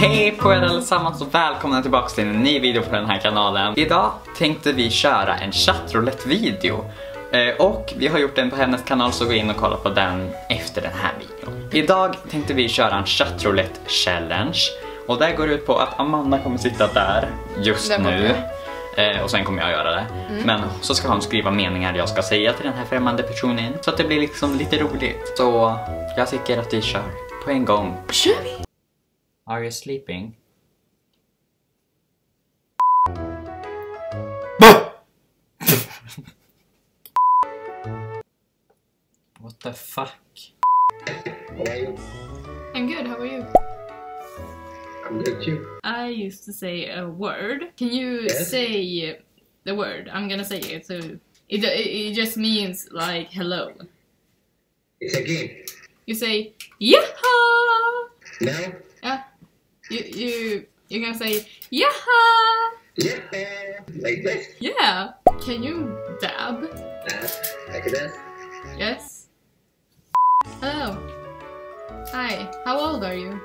Hej på er allesammans och välkomna tillbaka till en ny video på den här kanalen. Idag tänkte vi köra en chattroulette-video. Eh, och vi har gjort den på hennes kanal så gå in och kolla på den efter den här videon. Idag tänkte vi köra en chattroulette-challenge. Och det går ut på att Amanda kommer sitta där just nu. Eh, och sen kommer jag göra det. Men så ska hon skriva meningar jag ska säga till den här främmande personen. Så att det blir liksom lite roligt. Så jag tycker att vi kör på en gång. Kör vi! Are you sleeping? What the fuck? I'm good, how are you? I'm good too. I used to say a word. Can you Yes. say the word? I'm gonna say it, so it, it, it just means like hello. It's a game. You say yaha! Now? Yeah. You you you're gonna say yaha! Yeah. Like this. Yeah. Can you dab? Dance. Like this. Yes. Hello. Hi. How old are you?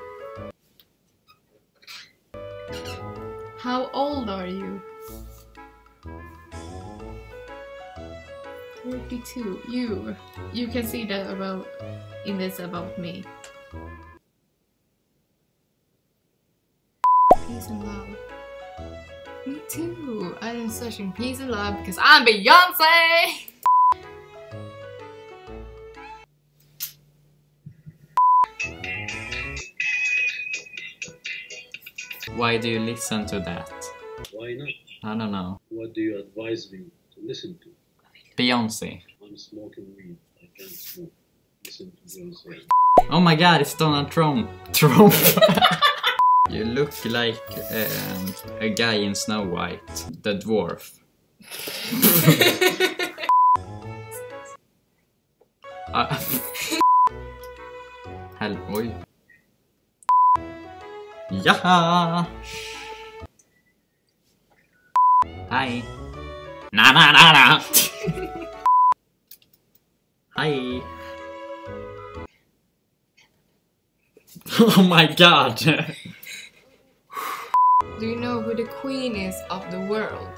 How old are you? 32. You. You can see that about in this about me. Peace and love. Me too. I'm searching peace and love because I'm Beyonce! Why do you listen to that? Why not? I don't know. What do you advise me to listen to? Beyonce. I'm smoking weed. I can't smoke. Listen to Beyonce. Oh my god, it's Donald Trump. Trump. you look like um, a guy in Snow White, the dwarf. Ah. Hel- Jaha! Hi. Na na na na! Hi. Oh my god! Do you know who the queen is of the world?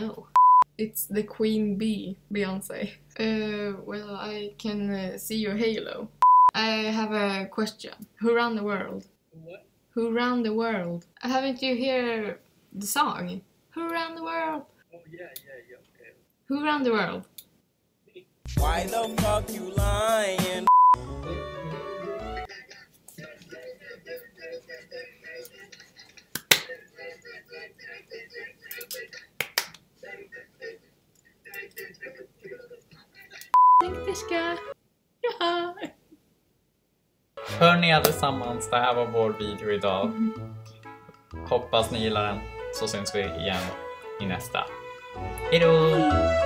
Oh. It's the queen bee, Beyonce. Uh, well, I can uh, see your halo. I have a question. Who ran the world? What? Who ran the world? Haven't you heard the song? Who ran the world? Oh, yeah, yeah, yeah. Okay. Who ran the world? Why the fuck you lying? Elektriska. Ja. Hör ni allesammans, det här var vår video idag. Hoppas ni gillar den, så syns vi igen i nästa. Hejdå!